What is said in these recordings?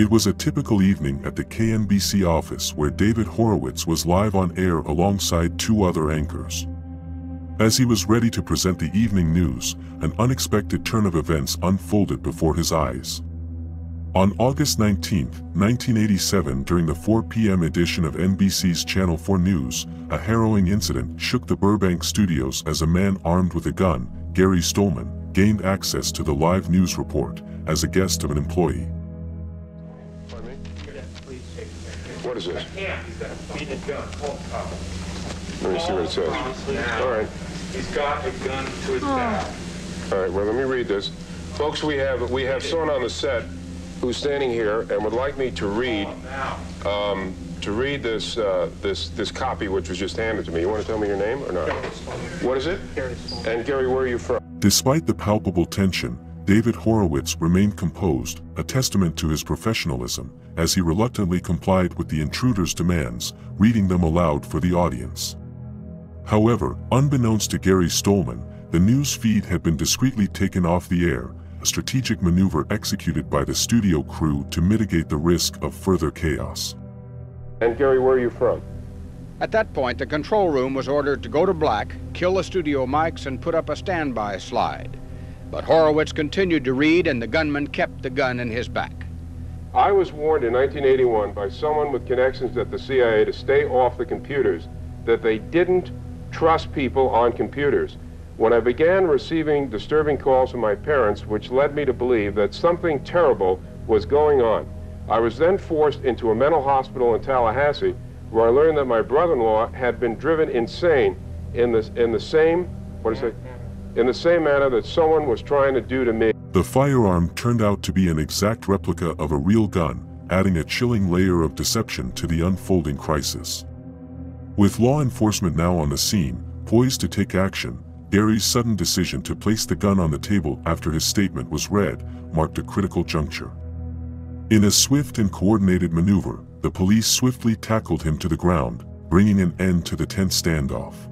It was a typical evening at the KNBC office where David Horowitz was live on air alongside two other anchors. As he was ready to present the evening news, an unexpected turn of events unfolded before his eyes. On August 19, 1987 during the 4 p.m. edition of NBC's Channel 4 News, a harrowing incident shook the Burbank studios as a man armed with a gun, Gary Stolman, gained access to the live news report as a guest of an employee. Is this? He's got a beaded gun, Colt top. Let me see what it says. All right, He's got a gun to his back. all right, well, let me read this. Folks, we have, we have someone on the set who's standing here and would like me to read, Now, um, to read this, uh, this, this copy which was just handed to me. You want to tell me your name or not? What is it? And Gary, where are you from? Despite the palpable tension, David Horowitz remained composed, a testament to his professionalism, as he reluctantly complied with the intruder's demands, reading them aloud for the audience. However, unbeknownst to Gary Stolman, the news feed had been discreetly taken off the air, a strategic maneuver executed by the studio crew to mitigate the risk of further chaos. And Gary, where are you from? At that point, the control room was ordered to go to black, kill the studio mics, and put up a standby slide. But Horowitz continued to read, and the gunman kept the gun in his back. I was warned in 1981 by someone with connections at the CIA to stay off the computers, that they didn't trust people on computers. When I began receiving disturbing calls from my parents, which led me to believe that something terrible was going on, I was then forced into a mental hospital in Tallahassee, where I learned that my brother-in-law had been driven insane in the, in the same, what is it? In the same manner that someone was trying to do to me. The firearm turned out to be an exact replica of a real gun, adding a chilling layer of deception to the unfolding crisis. With law enforcement now on the scene, poised to take action, Gary's sudden decision to place the gun on the table after his statement was read marked a critical juncture. In a swift and coordinated maneuver, the police swiftly tackled him to the ground, bringing an end to the tense standoff.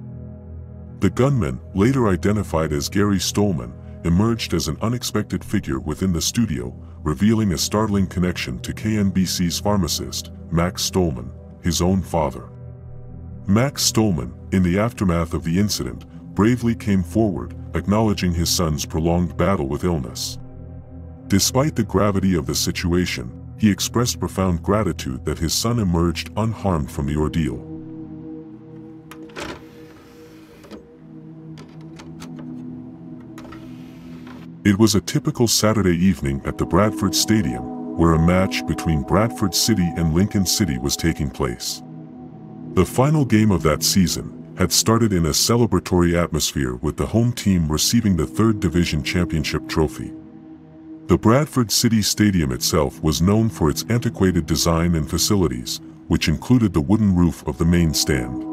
The gunman, later identified as Gary Stolman, emerged as an unexpected figure within the studio, revealing a startling connection to KNBC's pharmacist, Max Stolman, his own father. Max Stolman, in the aftermath of the incident, bravely came forward, acknowledging his son's prolonged battle with illness. Despite the gravity of the situation, he expressed profound gratitude that his son emerged unharmed from the ordeal. It was a typical Saturday evening at the Bradford Stadium, where a match between Bradford City and Lincoln City was taking place. The final game of that season had started in a celebratory atmosphere with the home team receiving the third division championship trophy. The Bradford City Stadium itself was known for its antiquated design and facilities, which included the wooden roof of the main stand.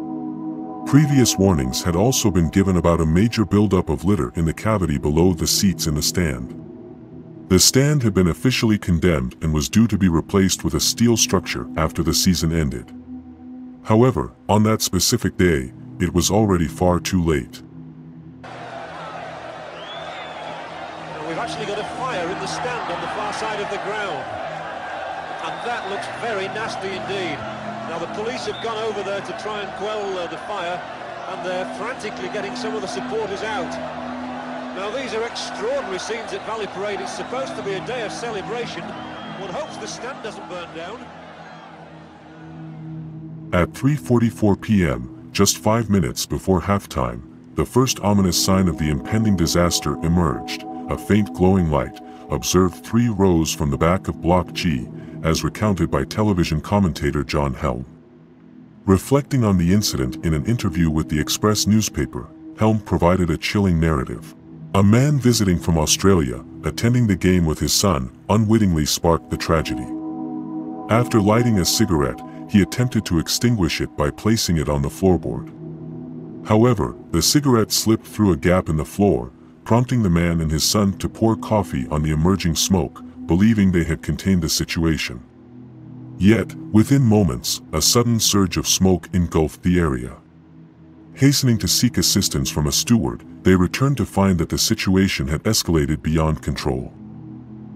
Previous warnings had also been given about a major buildup of litter in the cavity below the seats in the stand. The stand had been officially condemned and was due to be replaced with a steel structure after the season ended. However, on that specific day, it was already far too late. We've actually got a fire in the stand on the far side of the ground. And that looks very nasty indeed. Now the police have gone over there to try and quell uh, the fire and they're frantically getting some of the supporters out. Now these are extraordinary scenes at Valley Parade. It's supposed to be a day of celebration. One hopes the stand doesn't burn down. At 3.44 p.m., just five minutes before halftime, the first ominous sign of the impending disaster emerged, a faint glowing light, observed three rows from the back of Block G, as recounted by television commentator John Helm. Reflecting on the incident in an interview with the Express newspaper, Helm provided a chilling narrative. A man visiting from Australia, attending the game with his son, unwittingly sparked the tragedy. After lighting a cigarette, he attempted to extinguish it by placing it on the floorboard. However, the cigarette slipped through a gap in the floor, prompting the man and his son to pour coffee on the emerging smoke, believing they had contained the situation. Yet, within moments, a sudden surge of smoke engulfed the area. Hastening to seek assistance from a steward, they returned to find that the situation had escalated beyond control.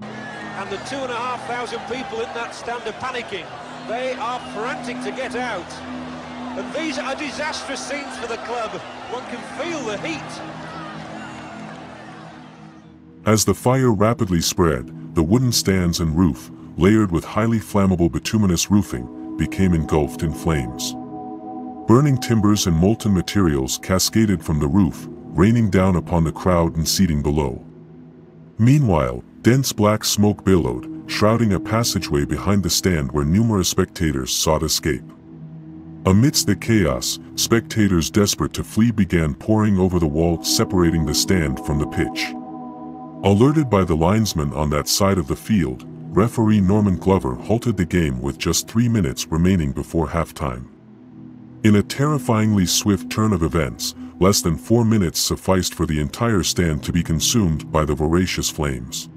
And the two and a half thousand people in that stand are panicking. They are frantic to get out. And these are disastrous scenes for the club. One can feel the heat. As the fire rapidly spread, the wooden stands and roof, layered with highly flammable bituminous roofing, became engulfed in flames. Burning timbers and molten materials cascaded from the roof, raining down upon the crowd and seating below. Meanwhile, dense black smoke billowed, shrouding a passageway behind the stand where numerous spectators sought escape. Amidst the chaos, spectators desperate to flee began pouring over the wall separating the stand from the pitch. Alerted by the linesman on that side of the field, referee Norman Glover halted the game with just three minutes remaining before halftime. In a terrifyingly swift turn of events, less than four minutes sufficed for the entire stand to be consumed by the voracious flames.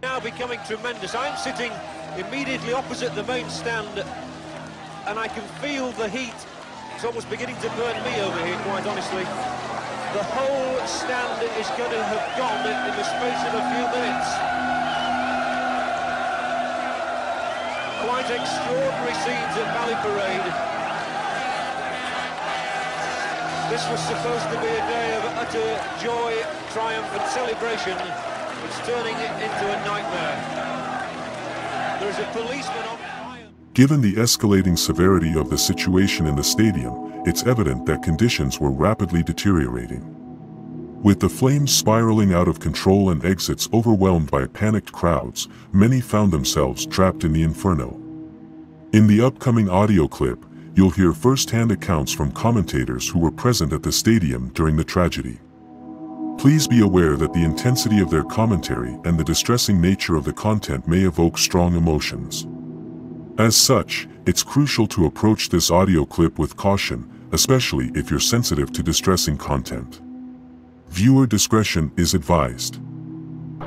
Now becoming tremendous. I'm sitting immediately opposite the main stand and I can feel the heat. It's almost beginning to burn me over here, quite honestly the whole stand is going to have gone in the space of a few minutes. Quite extraordinary scenes at Valley Parade. This was supposed to be a day of utter joy, triumph and celebration. It's turning into a nightmare. There's a policeman on. Given the escalating severity of the situation in the stadium, it's evident that conditions were rapidly deteriorating. With the flames spiraling out of control and exits overwhelmed by panicked crowds, many found themselves trapped in the inferno. In the upcoming audio clip, you'll hear first-hand accounts from commentators who were present at the stadium during the tragedy. Please be aware that the intensity of their commentary and the distressing nature of the content may evoke strong emotions. As such, it's crucial to approach this audio clip with caution, especially if you're sensitive to distressing content. Viewer discretion is advised.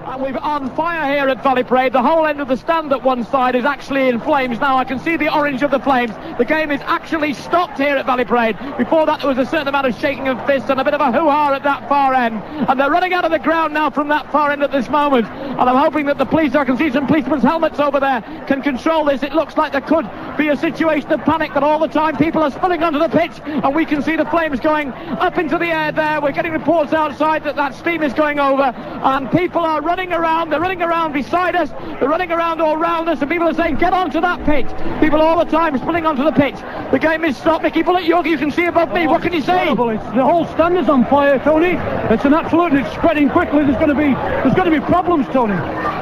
And we've on fire here at Valley Parade. The whole end of the stand at one side is actually in flames. Now I can see the orange of the flames. The game is actually stopped here at Valley Parade. Before that there was a certain amount of shaking of fists and a bit of a hoo-ha at that far end. And they're running out of the ground now from that far end at this moment. And I'm hoping that the police, I can see some policemen's helmets over there, can control this. It looks like there could be a situation of panic that all the time people are spilling onto the pitch and we can see the flames going up into the air there. We're getting reports outside that that steam is going over and people are running around. They're running around beside us. They're running around all around us and people are saying, get onto that pitch. People all the time spilling onto the pitch. The game is stopped. Mickey Bullet, you, you can see above me. What can you say? The whole stand is on fire, Tony. It's an absolute, it's spreading quickly. There's going to be, there's going to be problems, Tony.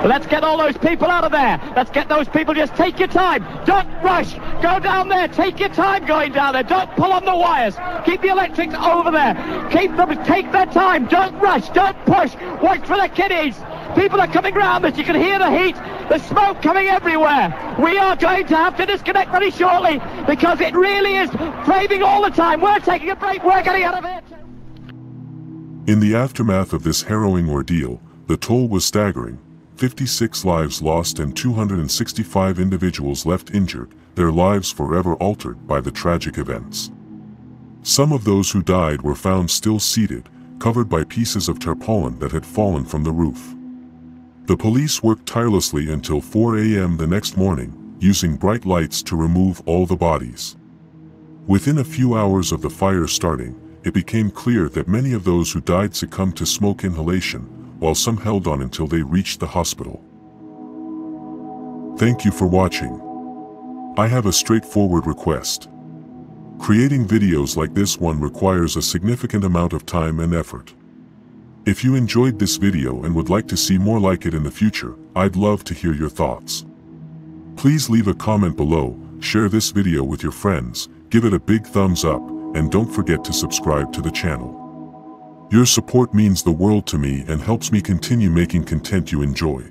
Let's get all those people out of there. Let's get those people. Just take your time. Don't rush. Go down there. Take your time going down there. Don't pull on the wires. Keep the electrics over there. Keep them. Take their time. Don't rush. Don't push. Wait for the kiddies. People are coming round this. You can hear the heat, the smoke coming everywhere. We are going to have to disconnect very shortly because it really is flaming all the time. We're taking a break. We're getting out of here. In the aftermath of this harrowing ordeal, the toll was staggering. 56 lives lost and 265 individuals left injured, their lives forever altered by the tragic events. Some of those who died were found still seated, covered by pieces of tarpaulin that had fallen from the roof. The police worked tirelessly until 4 a.m. the next morning, using bright lights to remove all the bodies. Within a few hours of the fire starting, it became clear that many of those who died succumbed to smoke inhalation, while some held on until they reached the hospital. Thank you for watching. I have a straightforward request. Creating videos like this one requires a significant amount of time and effort. If you enjoyed this video and would like to see more like it in the future, I'd love to hear your thoughts. Please leave a comment below, share this video with your friends, give it a big thumbs up, and don't forget to subscribe to the channel. Your support means the world to me and helps me continue making content you enjoy.